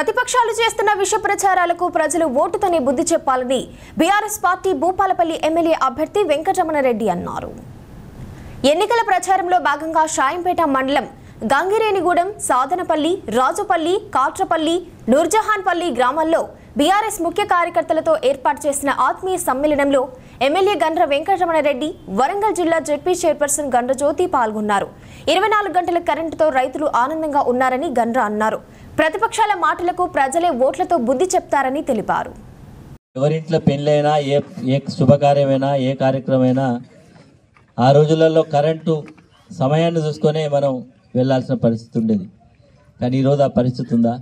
ప్రతిపక్షాలు చేస్తున్న విష ప్రచారాలకు ప్రజలు ఓటుతోనే బుద్ధి చెప్పాలని బీఆర్ఎస్ పార్టీ భూపాలపల్లి ఎమ్మెల్యే అభ్యర్థి వెంకటరమణరెడ్డి అన్నారు. ఎన్నికల ప్రచారంలో భాగంగా షాయంపేట మండలం గంగిరేనిగూడెం సాధనపల్లి రాజుపల్లి కాట్రపల్లి నూర్జహాన్పల్లి గ్రామాల్లో బీఆర్ఎస్ ముఖ్య కార్యకర్తలతో ఏర్పాటు చేసిన ఆత్మీయ సమ్మేళనంలో ఎమ్మెల్యే గండ్ర వెంకటరమణరెడ్డి వరంగల్ జిల్లా జెడ్పీ చైర్పర్సన్ గండ్ర జ్యోతి పాల్గొన్నారు. ఇరవై నాలుగు గంటల కరెంటుతో రైతులు ఆనందంగా ఉన్నారని గండ్ర అన్నారు. ప్రతిపక్షాల మాటలకు ప్రజలే ఓట్లతో బుద్ధి చెప్తారని తెలిపారు. ఎవరింట్లో పెళ్ళైనా ఏ ఏ శుభకార్యమైనా ఏ కార్యక్రమైనా ఆ రోజులలో కరెంటు సమయాన్ని చూసుకొనే మనం వెళ్ళాల్సిన పరిస్థితి ఉండేది. కానీ ఈరోజు ఆ పరిస్థితి ఉందా?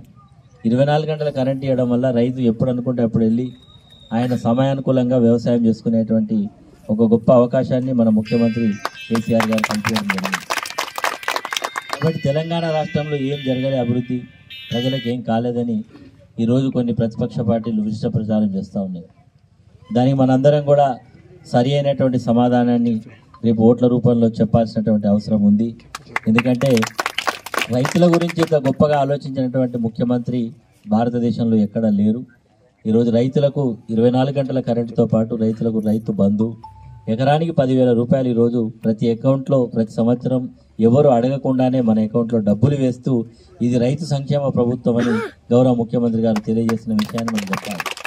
ఇరవై నాలుగు గంటల కరెంట్ ఇవ్వడం వల్ల రైతు ఎప్పుడు అనుకుంటే అప్పుడు వెళ్ళి ఆయన సమయానుకూలంగా వ్యవసాయం చేసుకునేటువంటి ఒక గొప్ప అవకాశాన్ని మన ముఖ్యమంత్రి కేసీఆర్ గారు కల్పించడం జరిగింది. కాబట్టి తెలంగాణ రాష్ట్రంలో ఏం జరగలే అభివృద్ధి ప్రజలకు ఏం కాలేదని ఈరోజు కొన్ని ప్రతిపక్ష పార్టీలు విశిష్ట ప్రచారం చేస్తూ ఉన్నాయి. దానికి మనందరం కూడా సరి అయినటువంటి సమాధానాన్ని రేపు ఓట్ల రూపంలో చెప్పాల్సినటువంటి అవసరం ఉంది. ఎందుకంటే రైతుల గురించి ఇంత గొప్పగా ఆలోచించినటువంటి ముఖ్యమంత్రి భారతదేశంలో ఎక్కడా లేరు. ఈరోజు రైతులకు ఇరవై నాలుగు గంటల కరెంటుతో పాటు రైతులకు రైతు బంధు. ఎకరానికి పదివేల రూపాయలు ఈరోజు ప్రతి అకౌంట్లో ప్రతి సంవత్సరం ఎవరు అడగకుండానే మన అకౌంట్లో డబ్బులు వేస్తూ ఇది రైతు సంక్షేమ ప్రభుత్వం అని గౌరవ ముఖ్యమంత్రి గారు తెలియజేసిన విషయాన్ని మనం చెప్పాలి.